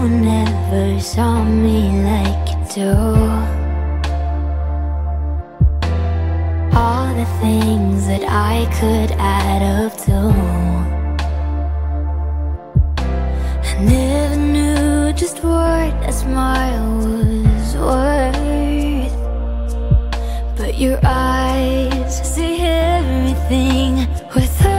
one ever saw me like you do. All the things that I could add up to. I never knew just what a smile was worth. But your eyes say everything without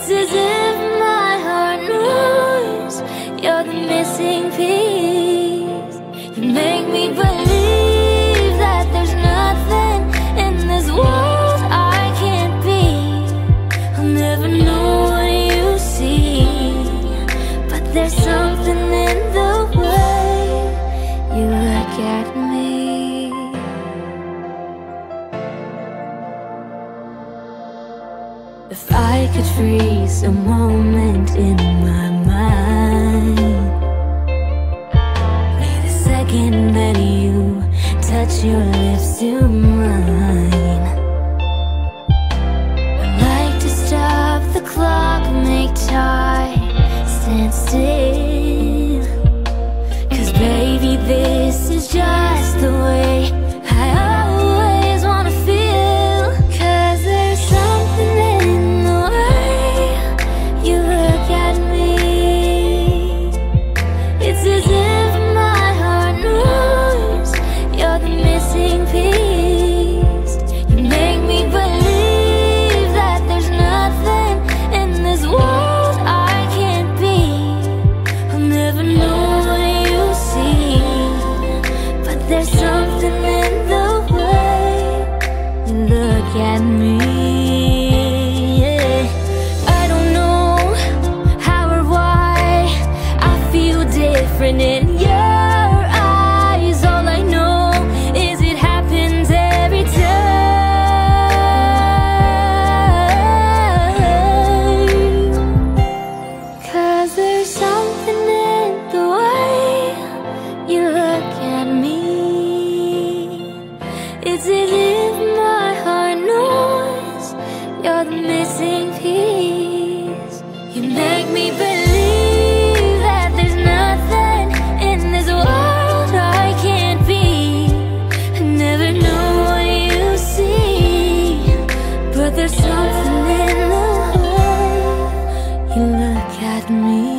It's as if my heart knows you're the missing piece. You make me believe that there's nothing in this world I can't be. I'll never know what you see But there's something If I could freeze a moment in my mind Be the second that you touch your lips to mine. I'd like to stop the clock, make time stand still As if my heart? Knows you're the missing piece. You make me believe that there's nothing in this world I can't be. I never know what you see But there's something in the way you look at me